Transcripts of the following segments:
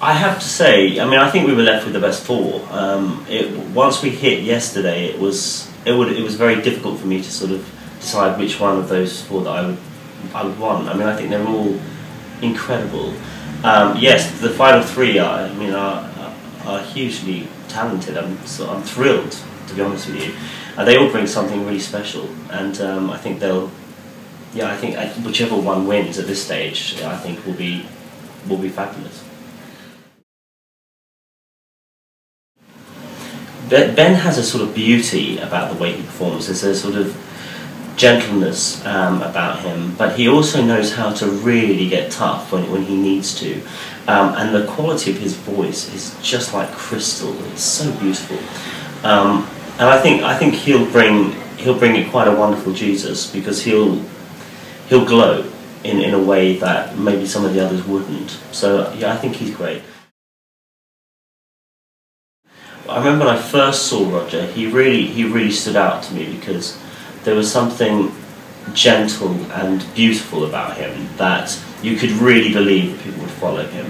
I have to say, I mean, I think we were left with the best four. Um, it, once we hit yesterday, it was it would it was very difficult for me to sort of decide which one of those four that I would I would want. I mean, I think they're all incredible. Um, yes, the final three are I mean are, are hugely talented. I'm so I'm thrilled to be honest with you. Uh, they all bring something really special, and um, I think they'll. Yeah, I think whichever one wins at this stage, I think will be will be fabulous. Ben has a sort of beauty about the way he performs. There's a sort of gentleness um, about him, but he also knows how to really get tough when, when he needs to. Um, and the quality of his voice is just like crystal. It's so beautiful. Um, and I think I think he'll bring he'll bring it quite a wonderful Jesus because he'll he'll glow in, in a way that maybe some of the others wouldn't. So yeah, I think he's great. I remember when I first saw Roger, he really he really stood out to me because there was something gentle and beautiful about him that you could really believe that people would follow him.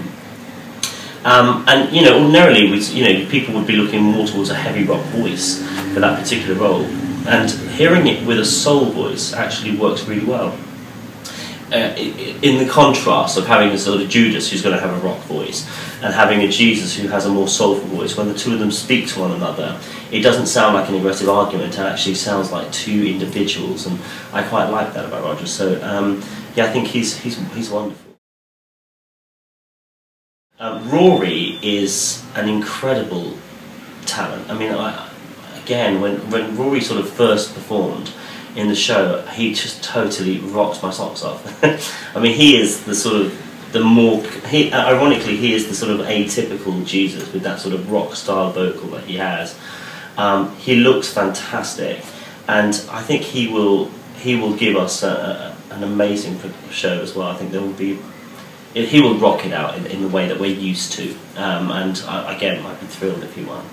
Um, and you know, ordinarily, you know, people would be looking more towards a heavy rock voice for that particular role, and hearing it with a soul voice actually works really well uh, in the contrast of having a sort of Judas who's going to have a rock voice and having a Jesus who has a more soulful voice, when the two of them speak to one another, it doesn't sound like an aggressive argument. It actually sounds like two individuals, and I quite like that about Roger. So um, yeah, I think he's he's he's wonderful. Um, Rory is an incredible talent. I mean, I, again, when when Rory sort of first performed in the show, he just totally rocked my socks off. I mean, he is the sort of the more he ironically he is the sort of atypical Jesus with that sort of rock style vocal that he has. Um, he looks fantastic, and I think he will he will give us a, a, an amazing show as well. I think there will be. He will rock it out in, in the way that we're used to, um, and I, again, I'd be thrilled if he won.